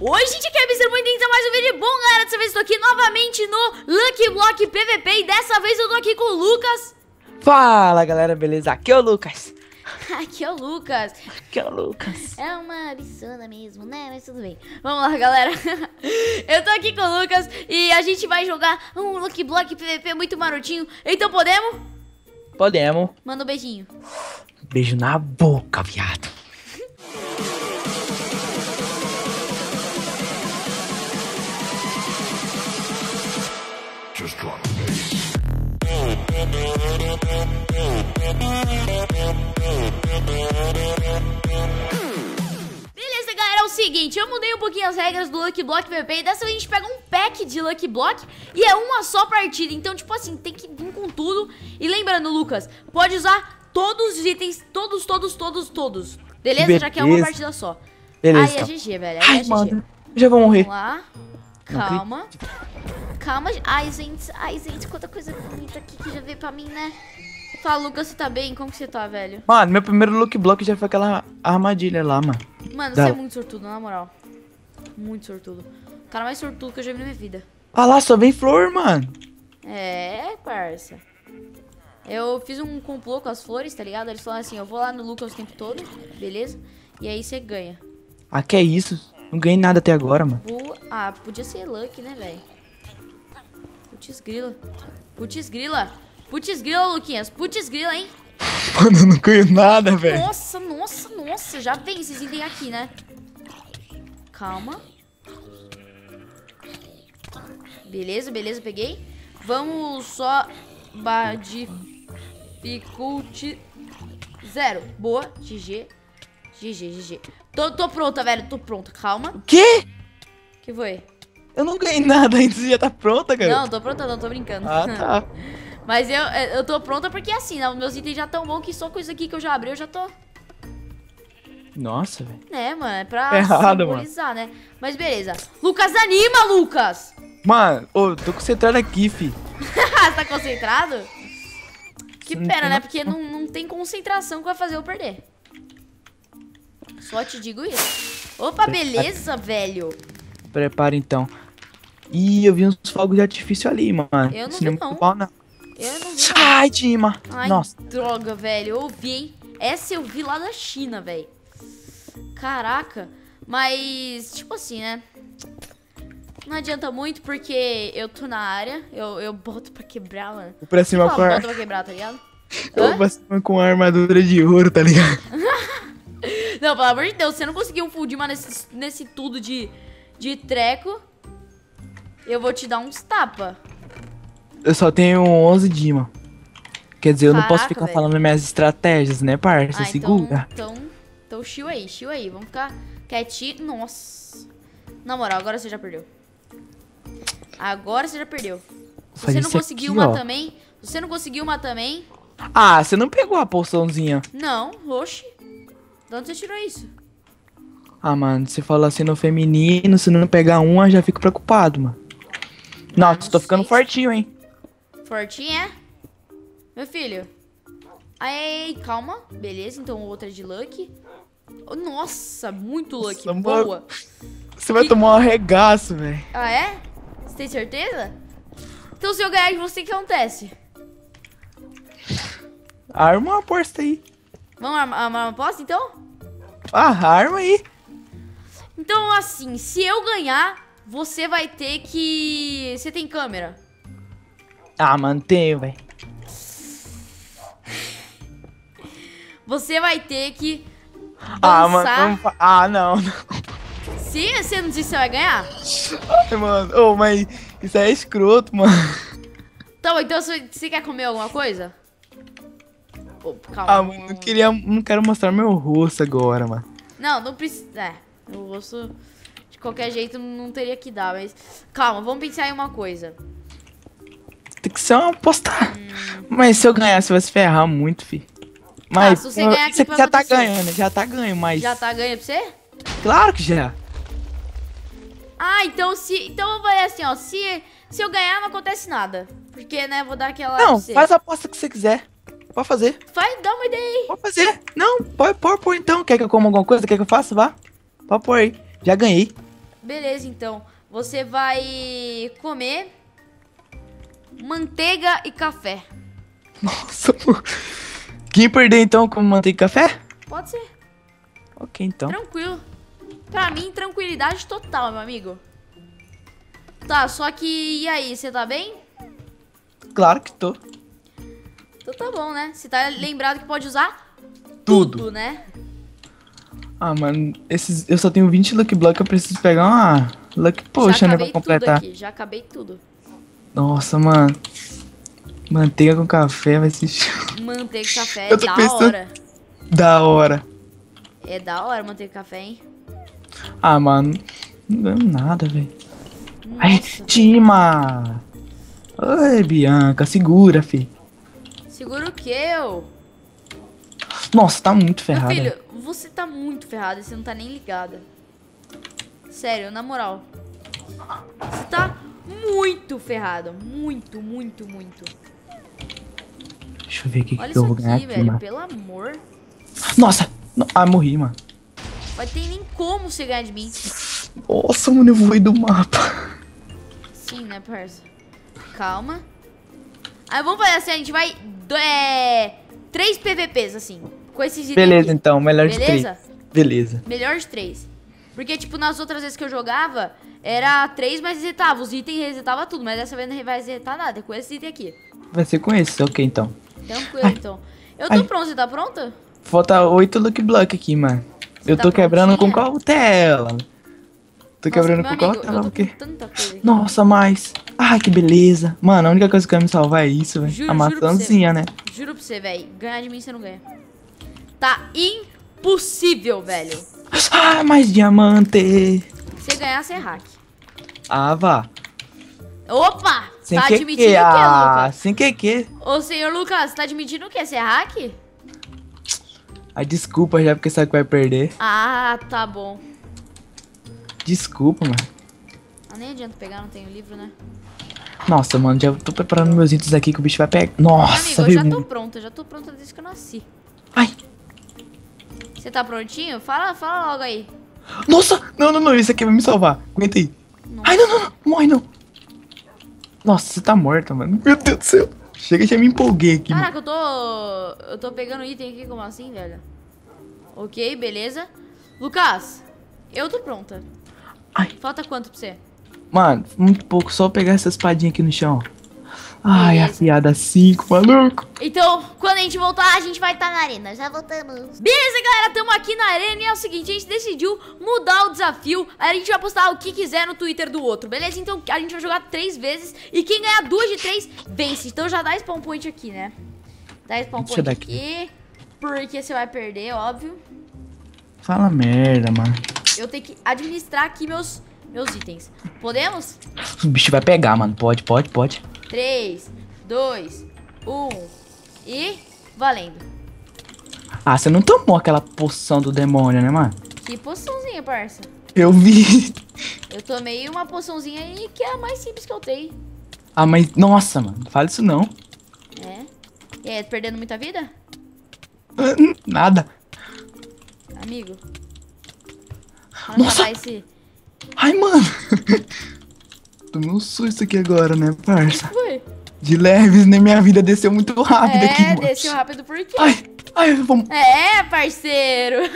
Oi, gente, aqui é Mr. Muito então mais um vídeo bom, galera. Dessa vez eu tô aqui novamente no Lucky Block PVP e dessa vez eu tô aqui com o Lucas. Fala, galera, beleza? Aqui é o Lucas. aqui é o Lucas. Aqui é o Lucas. É uma abissona mesmo, né? Mas tudo bem. Vamos lá, galera. eu tô aqui com o Lucas e a gente vai jogar um Lucky Block PVP muito marotinho. Então podemos? Podemos. Manda um beijinho. Beijo na boca, viado. Just drop the bass. Beleza, galera, é o seguinte, eu mudei um pouquinho as regras do Lucky Block PVP e dessa vez a gente pega um pack de Lucky Block e é uma só partida, então tipo assim, tem que vir com tudo. E lembrando, Lucas, pode usar todos os itens, todos, todos, todos, todos, beleza? Beleza. Já que é uma partida só. Beleza. Aí é. GG, velho, aí é Ai, GG. mano, já vou morrer. Vamos lá, calma. Calma, ai gente, ai gente, quanta coisa bonita aqui que já veio pra mim, né? Fala, Lucas, você tá bem? Como que você tá, velho? Mano, meu primeiro look block já foi aquela armadilha lá, mano. Mano, Dá. você é muito sortudo, na moral. Muito sortudo. O cara mais sortudo que eu já vi na minha vida. Ah lá, só vem flor, mano. É, parça. Eu fiz um complô com as flores, tá ligado? Eles falaram assim, eu vou lá no Lucas o tempo todo, beleza? E aí você ganha. Ah, que é isso? Não ganhei nada até agora, mano. Vou- Ah, podia ser Lucky, né, velho? Putz grila. Putz grila. Putz grila, Luquinhas. Putz grila, hein? Mano, eu não ganho nada, velho. Nossa, nossa, nossa. Já vem esses itens aqui, né? Calma. Beleza, beleza, peguei. Vamos só... Dificulty... Zero. Boa. GG. GG, GG. Tô, tô pronta, velho. Tô pronta. Calma. O quê? que foi? Eu não ganhei nada ainda, você já tá pronta, cara? Não, tô pronta não. Tô brincando. Ah, tá. Mas eu, eu tô pronta porque assim, né? Meus itens já tão bons que só com isso aqui que eu já abri, eu já tô... Nossa, velho. Né, mano? É pra É errado, simbolizar, né? Mas beleza. Lucas, anima, Lucas! Mano, ô, tô concentrado aqui, fi. Você tá concentrado? Que pena, né? Porque não, não tem concentração que vai fazer eu perder. Só te digo isso. Opa, beleza, velho. Prepara então. Ih, eu vi uns fogos de artifício ali, mano. Eu não vi, é muito não. bom, não. Eu não vi. Ai, Dima. Ai, Nossa. droga, velho. Eu vi, hein? Essa eu vi lá da China, velho. Caraca. Mas, tipo assim, né? Não adianta muito porque eu tô na área. Eu, eu boto pra quebrar, mano. Vou pra cima com a, bota pra quebrar, tá ligado? eu pra cima com a armadura de ouro, tá ligado? Não, pelo amor de Deus, você não conseguiu um full Dima nesse, nesse tudo de, de treco. Eu vou te dar uns tapa. Eu só tenho 11 Dima. Quer dizer, eu não posso Caraca, ficar velho. falando minhas estratégias, né, parça? Ah, Segura. então. Então, então chill aí, chill aí. Vamos ficar quietinho. Nossa. Na moral, agora você já perdeu. Agora você já perdeu. Se você não conseguiu aqui, uma ó. também. Se você não conseguiu uma também. Ah, você não pegou a poçãozinha. Não, oxi. De onde você tirou isso? Ah, mano, você fala assim no feminino, se não pegar uma, eu já fico preocupado, mano. Nossa, tô ficando fortinho, hein? Fortinha, é? Meu filho. Aí, calma. Beleza, então outra de Lucky. Oh, Nossa, muito Lucky. Nossa, Boa. Você vai Que- tomar um arregaço, velho. Ah, é? Você tem certeza? Então se eu ganhar de você, o que acontece? Arma uma aposta aí. Vamos armar armar uma aposta, então? Ah, arma aí. Então, assim, se eu ganhar, você vai ter que... Você tem câmera? Ah, mano, tenho, velho. Você vai ter que Ah, mano, dançar. vamos fa- Ah, não, não. Se você não disse que você vai ganhar? Ai, mano. Ô, mas isso é escroto, mano. Então, então você quer comer alguma coisa? Pô, calma. Ah, mano, não queria. Não quero mostrar meu rosto agora, mano. Não, não precisa. É, o rosto de qualquer jeito não teria que dar, mas. Calma, vamos pensar em uma coisa. Tem que ser uma aposta. Mas se eu ganhar, você vai se ferrar muito, fi. Mas Ah, se você que você vai já tá ganhando, já tá ganhando, mas. Já tá ganho pra você? Claro que já. Ah, então se. Então eu fazer assim, ó. Se, se eu ganhar, não acontece nada. Porque, né, vou dar aquela. Não, faz a aposta que você quiser. Pode fazer. Faz, dá uma ideia aí. Pode fazer. Não, pode pôr, pôr então. Quer que eu coma alguma coisa? Quer que eu faça? Vá. Pode pôr aí. Já ganhei. Beleza, então. Você vai comer manteiga e café. Nossa, mano. Quem perder então como manteiga e café? Pode ser. Ok, então. Tranquilo. Pra mim, tranquilidade total, meu amigo. Tá, só que. E aí, você tá bem? Claro que tô. Então tá bom, né? Você tá lembrado que pode usar Tudo. né? Ah, mano, esses, eu só tenho 20 Lucky Block, eu preciso pegar uma Lucky Potion, né, pra completar. aqui, já acabei tudo. Nossa, mano. Manteiga com café vai ser Manteiga e café é da pensando- hora. da hora. É da hora manteiga e café, hein? Ah, mano, não ganho nada, velho. Ai. Tima! Oi, Bianca, segura, fi. Segura o que, eu? Nossa, tá muito Meu ferrado. filho, você tá muito ferrado e você não tá nem ligada. Sério, na moral. Você tá muito ferrado. Muito, muito, muito. Deixa eu ver o que, Olha que eu vou ganhar aqui, velho. mano. Pelo amor. Nossa! no- Ah, morri, mano. Vai ter nem como você ganhar de mim. Nossa, mano, eu voei do mapa. Sim, né, parça? Calma. Aí vamos fazer assim, a gente vai... É... Três PVPs, assim. Com esses itens Beleza, então, melhor de Beleza? três. Beleza. Melhor de três. Porque, tipo, nas outras vezes que eu jogava, era três, mas resetava. Os itens resetava tudo, mas dessa vez não vai resetar nada. É com esse item aqui. Vai ser com esse, ok, então. Tranquilo, Ai. então. Eu tô Ai. pronto, você tá pronta? Falta oito Lucky Block aqui, mano. eu tá tô quebrando com prontinha? cautela. Tô quebrando Nossa, com amigo, porque... com tanta coisa aqui. Nossa, mas... Ai, que beleza. Mano, a única coisa que vai me salvar é isso, velho. A maçãzinha, né? Juro pra você, velho. Ganhar de mim você não ganha. Tá impossível, velho. Ah, mais diamante. Você ganhar, você é hack. Ah, vá. Opa! Sem tá que admitindo que, o quê, ah, Lucas? sem que que. Ô, senhor Lucas, tá admitindo o quê? Você é hack? Ah, desculpa já, porque sabe que vai perder. Ah, tá bom. Desculpa, mano. Ah, nem adianta pegar, não tenho livro, né? Nossa, mano, já tô preparando meus itens aqui que o bicho vai pegar. Nossa, amigo, eu já tô pronta, já tô pronta desde que eu nasci. Ai, Você tá prontinho? Fala, fala logo aí. nossa, não, não, não, isso aqui vai me salvar. Aguenta aí. Nossa. Ai, não, não, não, morre não. Nossa, você tá morta, mano. Meu Deus do céu. Chega, já me empolguei aqui. mano. Caraca, eu tô. Eu tô pegando item aqui, como assim, velho? Ok, beleza. Lucas, eu tô pronta. Ai. Falta quanto pra você? Mano, muito pouco, só pegar essa espadinha aqui no chão. Ai, Beleza. afiada 5, maluco. Então, quando a gente voltar, a gente vai estar na arena. Já voltamos. Beleza, galera, tamo aqui na arena e é o seguinte, a gente decidiu mudar o desafio. A gente vai postar o que quiser no Twitter do outro, beleza? Então a gente vai jogar três vezes e quem ganhar duas de três, vence. Então já dá spawn point aqui, né? Dá spawn Deixa point dar aqui, porque você vai perder, óbvio. Fala merda, mano. Eu tenho que administrar aqui meus, meus itens. Podemos? O bicho vai pegar, mano. Pode, pode, pode. 3, 2, 1 e valendo. Ah, você não tomou aquela poção do demônio, né, mano? Que poçãozinha, parça. Eu vi. Eu tomei uma poçãozinha aí que é a mais simples que eu tenho. Ah, mas. Nossa, mano. Não fala isso não. É. E aí, perdendo muita vida? Nada. Amigo. Nossa. esse. Ai, mano. Tomei um susto aqui agora, né, parça? Foi. De leves, né? Minha vida desceu muito rápido aqui, É, mano. desceu rápido por quê? Ai, ai, vamos. É, parceiro.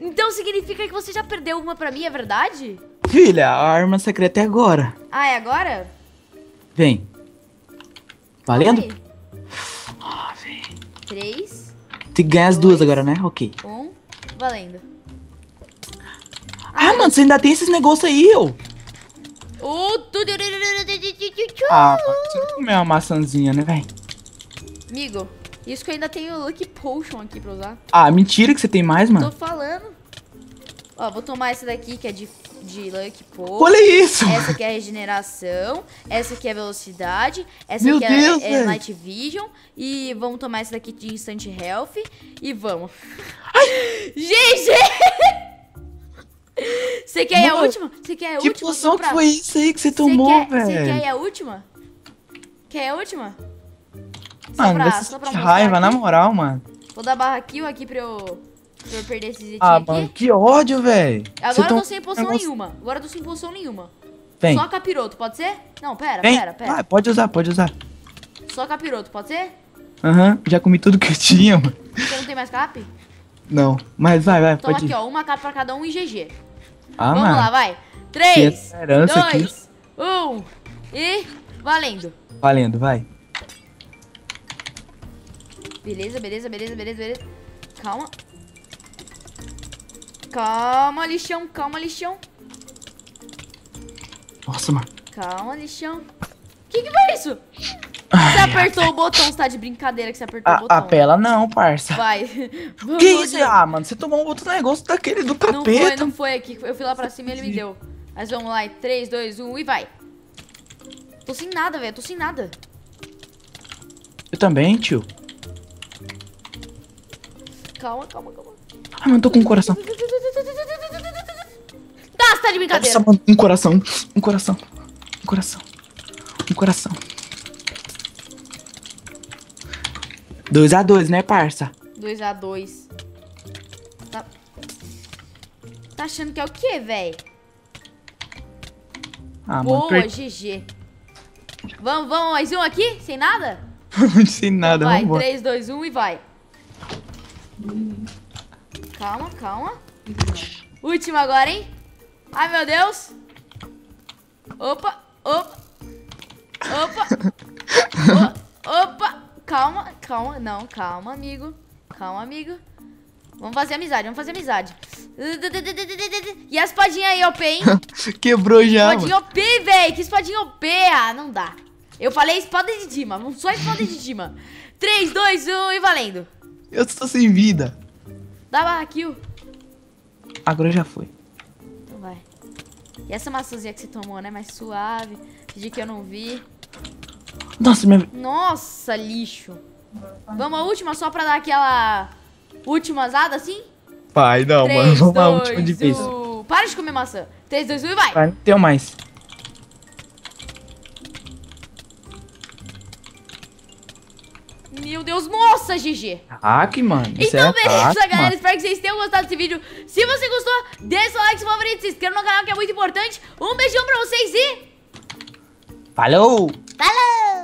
então significa que você já perdeu uma pra mim, é verdade? Filha, a arma secreta é agora. Ah, é agora? Vem. Valendo? Ah, vem. 3, Tem que ganhar as duas agora, né? Ok. 1, valendo. Ah, mano, você ainda tem esses negócios aí, ô. O Ah, você não comeu uma maçãzinha, né, velho? Amigo, isso que eu ainda tenho Lucky Potion aqui pra usar. Ah, mentira que você tem mais, Tô mano. falando. Ó, vou tomar essa daqui que é de, de Lucky Potion. Olha isso. Essa aqui é regeneração, essa aqui é velocidade, essa Meu aqui Deus, é, é. Night Vision e vamos tomar essa daqui de Instant Health e vamos. GG! Você quer a Mano, última? Você quer a Que última? poção que Pra- foi isso aí que você tomou, quer, Você quer velho? ir a última? Quer a última? Só Mano, pra- só pra que mostrar raiva, na aqui. moral, mano. Vou dar barra kill aqui pra eu Pra eu perder esse item Ah, aqui. mano, que ódio, velho. Agora eu tô sem poção nenhuma. Agora eu tô sem poção nenhuma. Vem, Só capiroto, pode ser? Não, pera, vem. pera, pera. Ah, pode usar, pode usar. Só capiroto, pode ser? Aham, já comi tudo que eu tinha, mano. Você não tem mais cap? Não, mas vai, vai, Toma aqui, ir. ó. Uma capa pra cada um e GG. Ah, Vamos mano. lá, vai. Que 3, esperança aqui. 2, 1 e valendo. Valendo, vai. Beleza, beleza, beleza, beleza, beleza. Calma. Calma, lixão, calma, lixão. Nossa, mano. Calma, lixão. Que que foi isso? Você apertou o botão, você tá de brincadeira que você apertou o A, botão. a pela não, parça. Vai. Vamos Que isso? Ah, mano, você tomou um outro negócio daquele do Não foi, capeta. não foi aqui. Eu fui lá pra cima e ele me deu. Mas vamos lá, 3, 2, 1 e vai. Tô sem nada, velho. Tô sem nada. Eu também, tio. Calma, calma, calma. Ah, mano, tô com um coração. Tá, você tá de brincadeira. Nossa, mano, um coração. Um coração. Um coração. Um coração. 2 a 2 né, parça? 2x2. Tá... tá achando que é o quê, velho? Ah, Boa, per... GG. Vamos, vamos, mais um aqui? Sem nada? não sei nada, vai, vamos 3, 2, 1 e vai. Calma, calma. Último agora, hein? Ai, meu Deus. Opa, opa. Opa. Opa. Calma, calma. Não, calma, amigo. Calma, amigo. Vamos fazer amizade, vamos fazer amizade. E a espadinha aí, OP, hein? Quebrou já, mano. Espadinha OP, véi. Que espadinha OP. Ah, não dá. Eu falei espada de Dima. Vamos só espada de Dima. 3, 2, 1 e valendo. Eu estou sem vida. Dá barra kill. Agora já foi. Então vai. E essa maçãzinha que você tomou, né? Mais suave. De que eu não vi. Nossa, minha... Nossa, lixo. Vamos a última só pra dar aquela última azada assim? Pai, não, 3, mano. Vamos lá, 2, última vez. 1. Para de comer maçã. 3, 2, 1 e vai. Vai, não tenho mais. Meu Deus, nossa, GG. Hack, mano. Isso Então, é beleza, hack, galera. mano. Espero que vocês tenham gostado desse vídeo. Se você gostou, deixa seu like, seu favorito, se inscreva no canal que é muito importante. Um beijão pra vocês e... Falou! Falou!